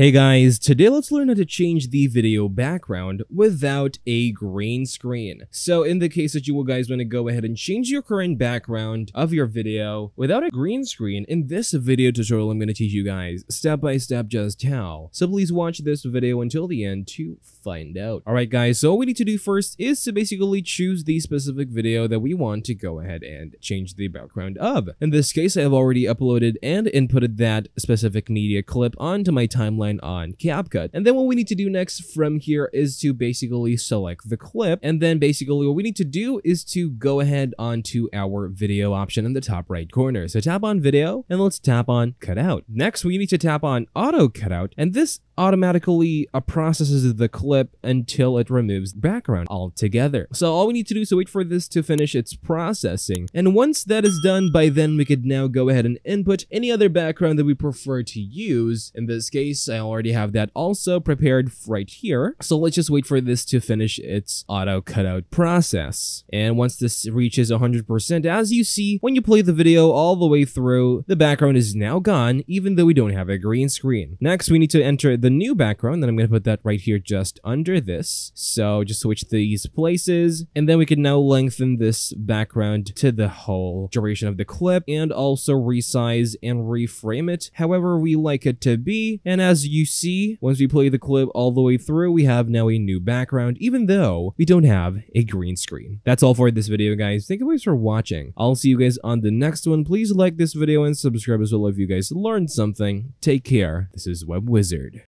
Hey guys, today let's learn how to change the video background without a green screen. So in the case that you guys want to go ahead and change your current background of your video without a green screen, in this video tutorial I'm going to teach you guys step by step just how. So please watch this video until the end to find out. Alright guys, so all we need to do first is to basically choose the specific video that we want to go ahead and change the background of. In this case, I have already uploaded and inputted that specific media clip onto my timeline on CapCut. And then what we need to do next from here is to basically select the clip. And then basically what we need to do is to go ahead onto our video option in the top right corner. So tap on video and let's tap on cutout. Next, we need to tap on auto cutout. And this automatically uh, processes the clip until it removes background altogether. So all we need to do is wait for this to finish its processing. And once that is done, by then we could now go ahead and input any other background that we prefer to use. In this case, I already have that also prepared right here. So let's just wait for this to finish its auto cutout process. And once this reaches 100%, as you see, when you play the video all the way through, the background is now gone, even though we don't have a green screen. Next, we need to enter the new background, then I'm going to put that right here just under this. So just switch these places, and then we can now lengthen this background to the whole duration of the clip, and also resize and reframe it however we like it to be. And as you see, once we play the clip all the way through, we have now a new background, even though we don't have a green screen. That's all for this video, guys. Thank you guys for watching. I'll see you guys on the next one. Please like this video and subscribe as well if you guys learned something. Take care. This is Web Wizard.